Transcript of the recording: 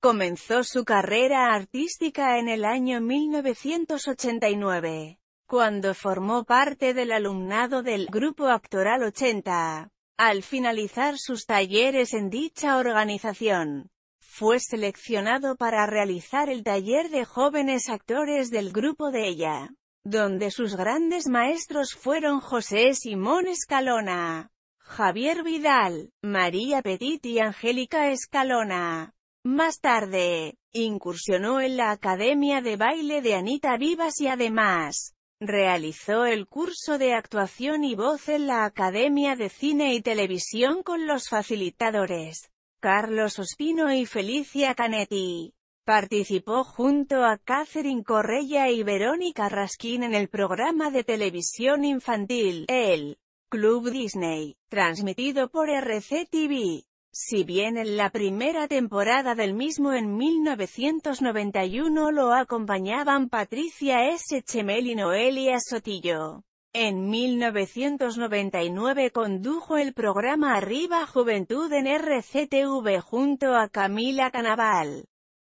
Comenzó su carrera artística en el año 1989, cuando formó parte del alumnado del Grupo Actoral 80. Al finalizar sus talleres en dicha organización, fue seleccionado para realizar el taller de jóvenes actores del grupo de ella, donde sus grandes maestros fueron José Simón Escalona, Javier Vidal, María Petit y Angélica Escalona. Más tarde, incursionó en la Academia de Baile de Anita Vivas y además, realizó el curso de actuación y voz en la Academia de Cine y Televisión con los facilitadores Carlos Ospino y Felicia Canetti. Participó junto a Catherine Correia y Verónica Raskin en el programa de televisión infantil, El Club Disney, transmitido por RCTV. Si bien en la primera temporada del mismo en 1991 lo acompañaban Patricia S. Chemel y Noelia Sotillo. En 1999 condujo el programa Arriba Juventud en RCTV junto a Camila Canaval.